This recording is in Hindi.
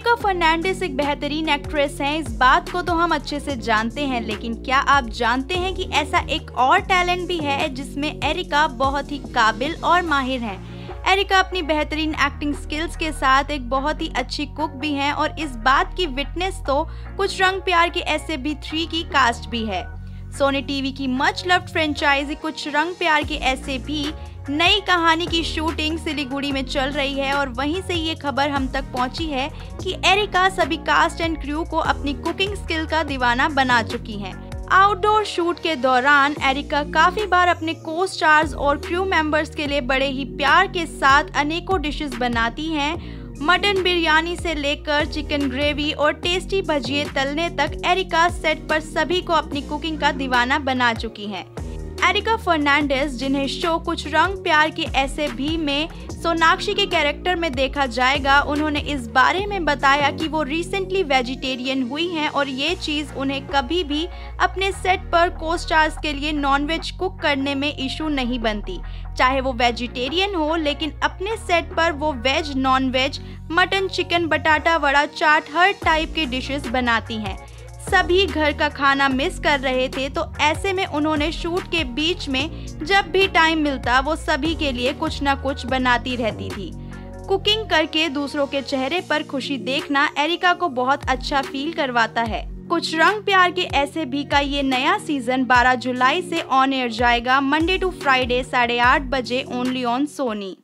एरिका फर्नांडिस एक बेहतरीन एक्ट्रेस हैं। इस बात को तो हम अच्छे से जानते हैं, लेकिन क्या आप जानते हैं कि ऐसा एक और टैलेंट भी है जिसमें एरिका बहुत ही काबिल और माहिर हैं। एरिका अपनी बेहतरीन एक्टिंग स्किल्स के साथ एक बहुत ही अच्छी कुक भी हैं और इस बात की विटनेस तो कुछ रंग प्यार के ऐसे भी थ्री की कास्ट भी है। सोनी टीवी की मच लव्ड फ्रेंचाइजी कुछ रंग प्यार के ऐसे भी नई कहानी की शूटिंग सिलीगुड़ी में चल रही है और वहीं से ये खबर हम तक पहुँची है कि एरिका सभी कास्ट एंड क्रू को अपनी कुकिंग स्किल का दीवाना बना चुकी हैं। आउटडोर शूट के दौरान एरिका काफ़ी बार अपने को स्टार्स और क्रू मेंबर्स के लिए बड़े ही प्यार के साथ अनेकों डिशेस बनाती हैं मटन बिरयानी से लेकर चिकन ग्रेवी और टेस्टी भजिए तलने तक एरिका सेट पर सभी को अपनी कुकिंग का दीवाना बना चुकी हैं। एरिका फर्नांडिस, जिन्हें शो कुछ रंग प्यार के ऐसे भी में सोनाक्षी के कैरेक्टर में देखा जाएगा, उन्होंने इस बारे में बताया कि वो रिसेंटली वेजिटेरियन हुई हैं और ये चीज़ उन्हें कभी भी अपने सेट पर को स्टार्स के लिए नॉनवेज कुक करने में इशू नहीं बनती। चाहे वो वेजिटेरियन हो, लेकिन अपने सेट पर वो veg non veg mutton chicken batata vada, chaat, हर टाइप के डिशेस बनाती हैं। सभी घर का खाना मिस कर रहे थे तो ऐसे में उन्होंने शूट के बीच में जब भी टाइम मिलता, वो सभी के लिए कुछ ना कुछ बनाती रहती थी। कुकिंग करके दूसरों के चेहरे पर खुशी देखना एरिका को बहुत अच्छा फील करवाता है। कुछ रंग प्यार के ऐसे भी का ये नया सीज़न 12 जुलाई से ऑन एयर जाएगा मंडे टू फ्राइडे साढ़े आठ बजे ओनली ऑन सोनी